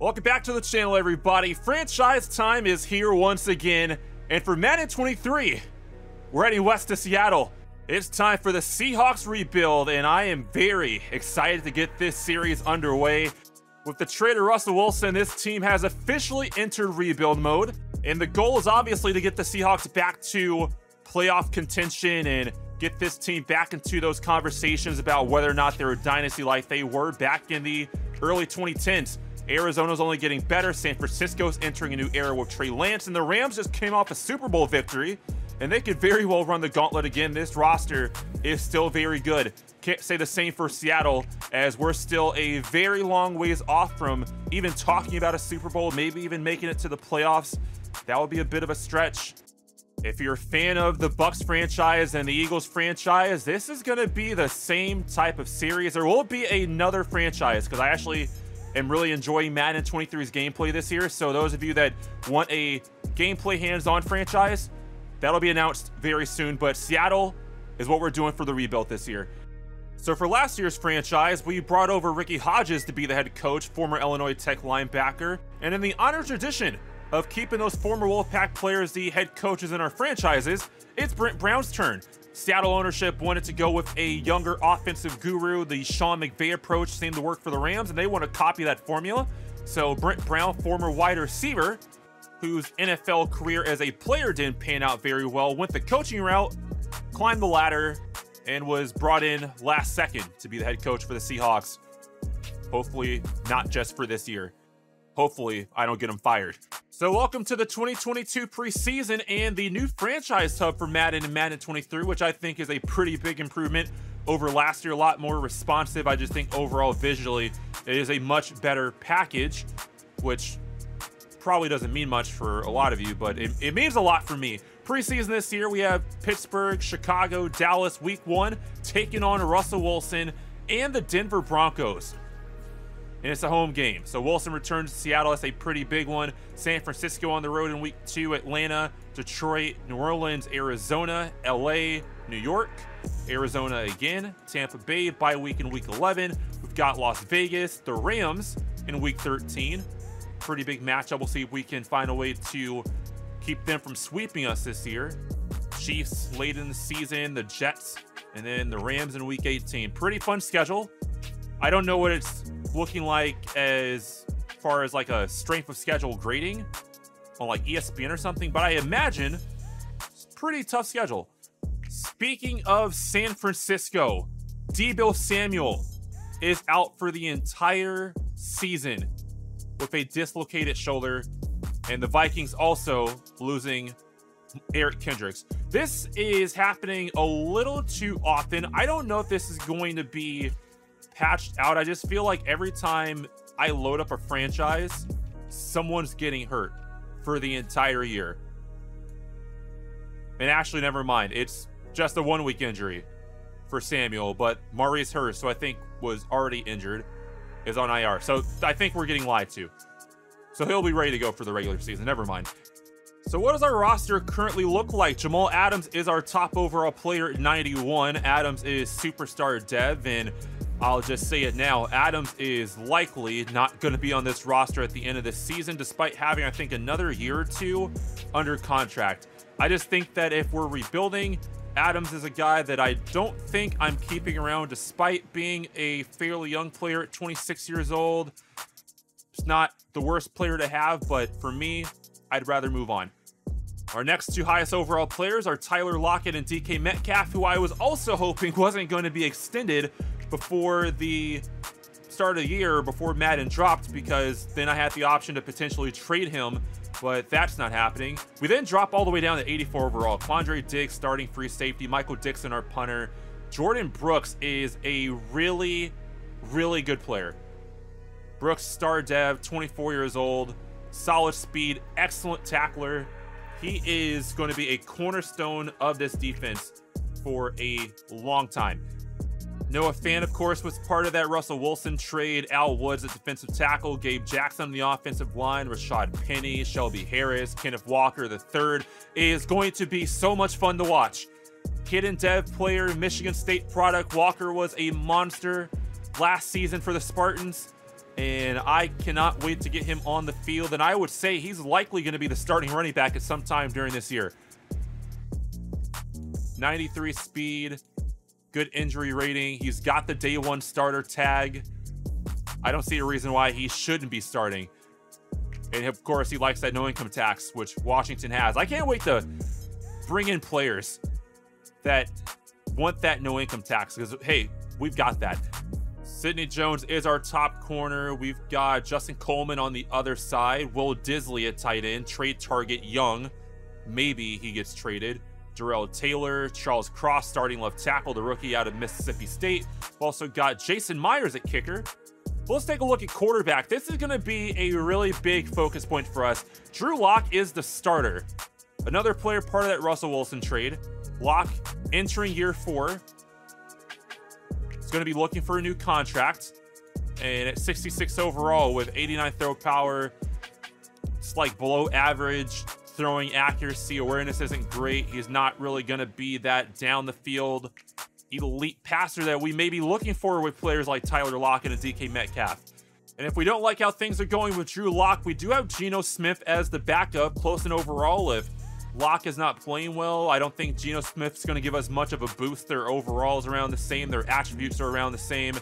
Welcome back to the channel, everybody. Franchise time is here once again, and for Madden 23, we're heading west to Seattle. It's time for the Seahawks rebuild, and I am very excited to get this series underway. With the trade of Russell Wilson, this team has officially entered rebuild mode, and the goal is obviously to get the Seahawks back to playoff contention and get this team back into those conversations about whether or not they're a dynasty like they were back in the early 2010s. Arizona's only getting better. San Francisco's entering a new era with Trey Lance, and the Rams just came off a Super Bowl victory, and they could very well run the gauntlet again. This roster is still very good. Can't say the same for Seattle, as we're still a very long ways off from even talking about a Super Bowl, maybe even making it to the playoffs. That would be a bit of a stretch. If you're a fan of the Bucs franchise and the Eagles franchise, this is going to be the same type of series. There will be another franchise because I actually am really enjoying Madden 23's gameplay this year. So those of you that want a gameplay hands-on franchise, that'll be announced very soon. But Seattle is what we're doing for the rebuild this year. So for last year's franchise, we brought over Ricky Hodges to be the head coach, former Illinois Tech linebacker. And in the honor tradition of keeping those former Wolfpack players the head coaches in our franchises, it's Brent Brown's turn. Seattle ownership wanted to go with a younger offensive guru. The Sean McVay approach seemed to work for the Rams, and they want to copy that formula. So Brent Brown, former wide receiver, whose NFL career as a player didn't pan out very well, went the coaching route, climbed the ladder, and was brought in last second to be the head coach for the Seahawks. Hopefully, not just for this year. Hopefully, I don't get him fired. So welcome to the 2022 preseason and the new franchise hub for Madden and Madden 23, which I think is a pretty big improvement over last year. A lot more responsive. I just think overall visually it is a much better package, which probably doesn't mean much for a lot of you, but it, it means a lot for me. Preseason this year, we have Pittsburgh, Chicago, Dallas, week one, taking on Russell Wilson and the Denver Broncos and it's a home game. So Wilson returns to Seattle. That's a pretty big one. San Francisco on the road in week two, Atlanta, Detroit, New Orleans, Arizona, LA, New York, Arizona again, Tampa Bay by week in week 11. We've got Las Vegas, the Rams in week 13. Pretty big matchup. We'll see if we can find a way to keep them from sweeping us this year. Chiefs late in the season, the Jets, and then the Rams in week 18. Pretty fun schedule. I don't know what it's looking like as far as like a strength of schedule grading on like ESPN or something, but I imagine it's pretty tough schedule. Speaking of San Francisco, Deebo Samuel is out for the entire season with a dislocated shoulder, and the Vikings also losing Eric Kendricks. This is happening a little too often. I don't know if this is going to be patched out. I just feel like every time I load up a franchise, someone's getting hurt for the entire year. And actually, never mind. It's just a one week injury for Samuel, but Maurice Hurst, who I think was already injured, is on IR. So I think we're getting lied to. So he'll be ready to go for the regular season. Never mind. So what does our roster currently look like? Jamal Adams is our top overall player at 91. Adams is superstar dev, and I'll just say it now. Adams is likely not going to be on this roster at the end of the season, despite having, I think, another year or two under contract. I just think that if we're rebuilding, Adams is a guy that I don't think I'm keeping around, despite being a fairly young player at 26 years old. It's not the worst player to have, but for me, I'd rather move on. Our next two highest overall players are Tyler Lockett and DK Metcalf, who I was also hoping wasn't going to be extended before the start of the year, before Madden dropped, because then I had the option to potentially trade him, but that's not happening. We then drop all the way down to 84 overall. Quandre Diggs starting free safety, Michael Dickson our punter. Jordyn Brooks is a really, really good player. Brooks, star dev, 24 years old, solid speed, excellent tackler. He is going to be a cornerstone of this defense for a long time. Noah Fant, of course, was part of that Russell Wilson trade. Al Woods at defensive tackle, Gabe Jackson on the offensive line, Rashad Penny, Shelby Harris, Kenneth Walker the third is going to be so much fun to watch. Kid and dev player, Michigan State product. Walker was a monster last season for the Spartans. and I cannot wait to get him on the field. And I would say he's likely going to be the starting running back at some time during this year. 93 speed, good injury rating. He's got the day one starter tag. I don't see a reason why he shouldn't be starting. And of course, he likes that no income tax, which Washington has. I can't wait to bring in players that want that no income tax because, hey, we've got that. Sidney Jones is our top corner. We've got Justin Coleman on the other side. Will Dissly at tight end. Trade target Young. Maybe he gets traded. Darrell Taylor, Charles Cross starting left tackle, the rookie out of Mississippi State. We've also got Jason Myers at kicker. Let's take a look at quarterback. This is going to be a really big focus point for us. Drew Lock is the starter. Another player part of that Russell Wilson trade. Lock entering year four. He's going to be looking for a new contract. And at 66 overall with 89 throw power, it's like below average throwing accuracy, awareness isn't great. He's not really going to be that down the field elite passer that we may be looking for with players like Tyler Lockett and DK Metcalf. And if we don't like how things are going with Drew Lock, we do have Geno Smith as the backup, close in overall. If Lock is not playing well, I don't think Geno Smith's going to give us much of a boost. Their overall is around the same, their attributes are around the same.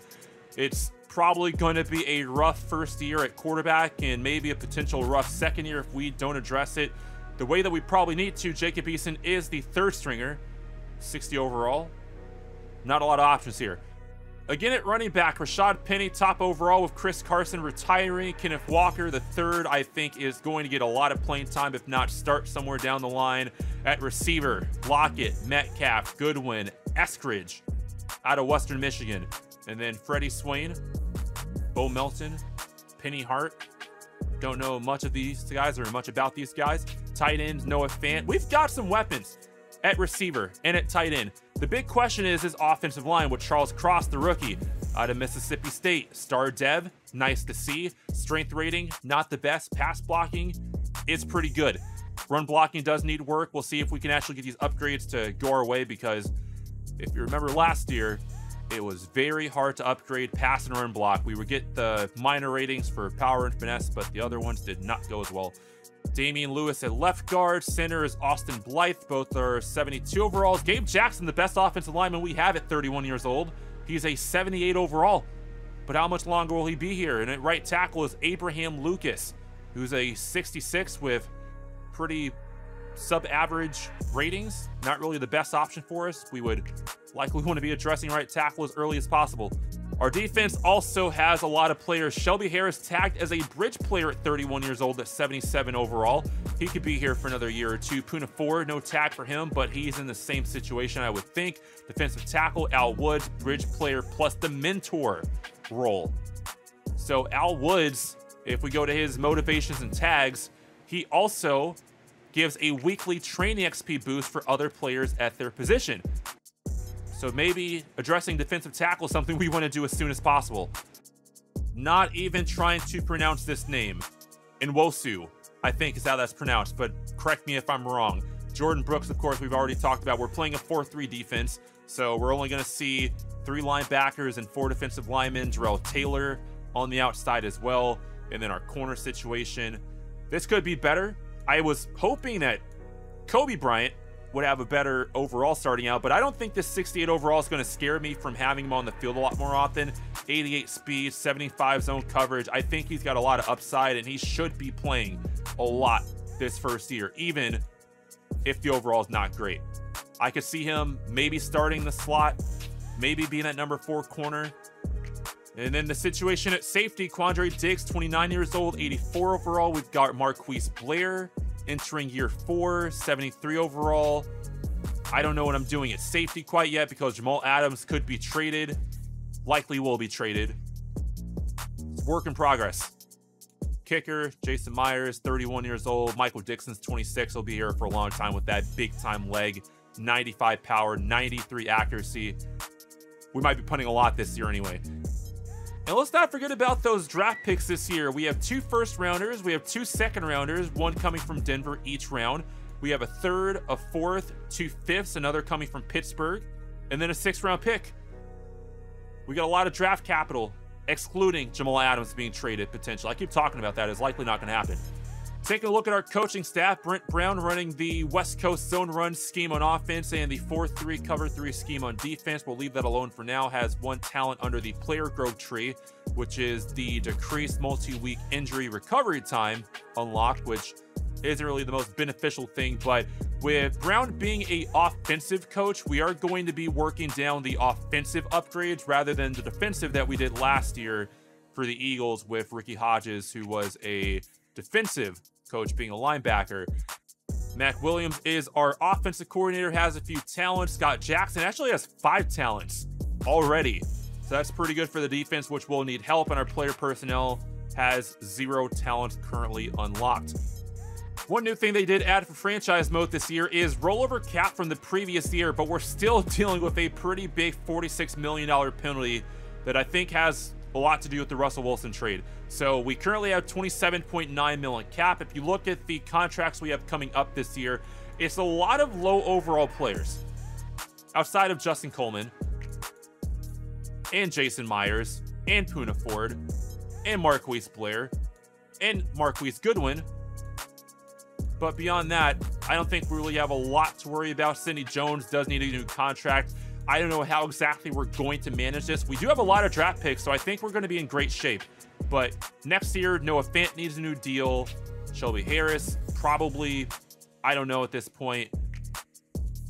It's probably going to be a rough first year at quarterback and maybe a potential rough second year if we don't address it the way that we probably need to, Jacob Eason is the third stringer, 60 overall. Not a lot of options here. Again at running back, Rashad Penny, top overall with Chris Carson retiring. Kenneth Walker, the third, I think is going to get a lot of playing time, if not start somewhere down the line. At receiver, Lockett, Metcalf, Goodwin, Eskridge out of Western Michigan. And then Freddie Swain, Bo Melton, Penny Hart. Don't know much of these guys or much about these guys tight end, Noah Fant. We've got some weapons at receiver and at tight end. The big question is his offensive line with Charles Cross, the rookie uh, out of Mississippi State. Star Dev, nice to see. Strength rating, not the best. Pass blocking is pretty good. Run blocking does need work. We'll see if we can actually get these upgrades to go our way because if you remember last year, it was very hard to upgrade pass and run block. We would get the minor ratings for power and finesse, but the other ones did not go as well. Damien Lewis at left guard. Center is Austin Blythe. Both are 72 overalls. Gabe Jackson, the best offensive lineman we have at 31 years old. He's a 78 overall. But how much longer will he be here? And at right tackle is Abraham Lucas, who's a 66 with pretty sub-average ratings. Not really the best option for us. We would likely want to be addressing right tackle as early as possible. Our defense also has a lot of players. Shelby Harris tagged as a bridge player at 31 years old at 77 overall. He could be here for another year or two. Poona Ford, no tag for him, but he's in the same situation, I would think. Defensive tackle, Al Woods, bridge player, plus the mentor role. So Al Woods, if we go to his motivations and tags, he also gives a weekly training XP boost for other players at their position. So maybe addressing defensive tackle is something we want to do as soon as possible. Not even trying to pronounce this name. Nwosu, I think is how that's pronounced, but correct me if I'm wrong. Jordyn Brooks, of course, we've already talked about. We're playing a 4-3 defense, so we're only going to see three linebackers and four defensive linemen. Darrell Taylor on the outside as well, and then our corner situation. This could be better. I was hoping that Coby Bryant would have a better overall starting out, but I don't think this 68 overall is going to scare me from having him on the field a lot more often. 88 speed, 75 zone coverage. I think he's got a lot of upside, and he should be playing a lot this first year, even if the overall is not great. I could see him maybe starting the slot, maybe being at number four corner. And then the situation at safety, Quandre Diggs, 29 years old, 84 overall. We've got Marquise Blair, entering year four, 73 overall. I don't know what I'm doing at safety quite yet because Jamal Adams could be traded. Likely will be traded. Work in progress. Kicker, Jason Myers, 31 years old. Michael Dickson's 26. He'll be here for a long time with that big time leg. 95 power, 93 accuracy. We might be punting a lot this year anyway. And let's not forget about those draft picks this year. We have two first rounders, we have two second rounders, one coming from Denver each round. We have a third, a fourth, two fifths, another coming from Pittsburgh, and then a sixth round pick. We got a lot of draft capital excluding Jamal Adams being traded potential. I keep talking about that. It's likely not going to happen. Taking a look at our coaching staff, Brent Brown running the West Coast zone run scheme on offense and the 4-3 cover 3 scheme on defense. We'll leave that alone for now. Has one talent under the player growth tree, which is the decreased multi-week injury recovery time unlocked, which isn't really the most beneficial thing, but with Brown being a offensive coach, we are going to be working down the offensive upgrades rather than the defensive that we did last year for the Eagles with Ricky Hodges, who was a defensive coach being a linebacker. Mac Williams is our offensive coordinator, has a few talents. Scott Jackson actually has five talents already. So that's pretty good for the defense, which will need help, and our player personnel has zero talent currently unlocked. One new thing they did add for franchise mode this year is rollover cap from the previous year, but we're still dealing with a pretty big $46 million penalty that I think has a lot to do with the Russell Wilson trade. So we currently have 27.9 million cap. If you look at the contracts we have coming up this year, it's a lot of low overall players. Outside of Justin Coleman and Jason Myers and Poona Ford and Marquise Blair and Marquise Goodwin. But beyond that, I don't think we really have a lot to worry about. Sidney Jones does need a new contract. I don't know how exactly we're going to manage this. We do have a lot of draft picks, so I think we're going to be in great shape. But next year, Noah Fant needs a new deal. Shelby Harris, probably, I don't know at this point.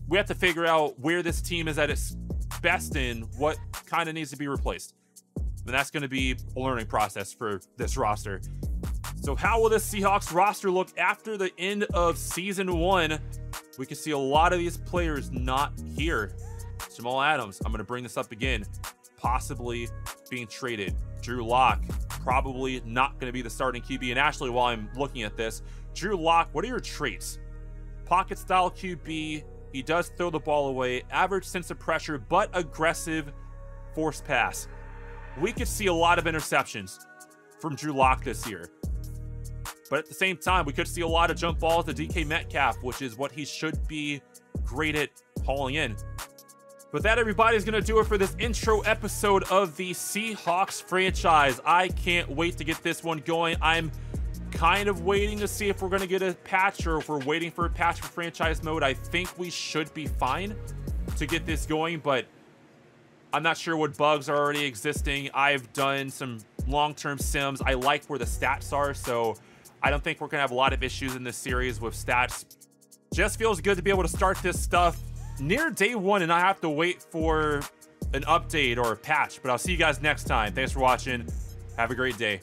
We have to figure out where this team is at its best in, what kind of needs to be replaced. And that's going to be a learning process for this roster. So, how will this Seahawks roster look after the end of season one? We can see a lot of these players not here. Jamal Adams, I'm going to bring this up again, possibly being traded. Drew Lock, probably not going to be the starting QB. And actually, while I'm looking at this, Drew Lock, what are your traits? Pocket style QB. He does throw the ball away, average sense of pressure, but aggressive force pass. We could see a lot of interceptions from Drew Lock this year. But at the same time, we could see a lot of jump balls to DK Metcalf, which is what he should be great at hauling in. But that, everybody, is going to do it for this intro episode of the Seahawks franchise. I can't wait to get this one going. I'm kind of waiting to see if we're going to get a patch or if we're waiting for a patch for franchise mode. I think we should be fine to get this going, but I'm not sure what bugs are already existing. I've done some long-term sims. I like where the stats are, so I don't think we're going to have a lot of issues in this series with stats. Just feels good to be able to start this stuff near day one and I have to wait for an update or a patch. But I'll see you guys next time. Thanks for watching. Have a great day.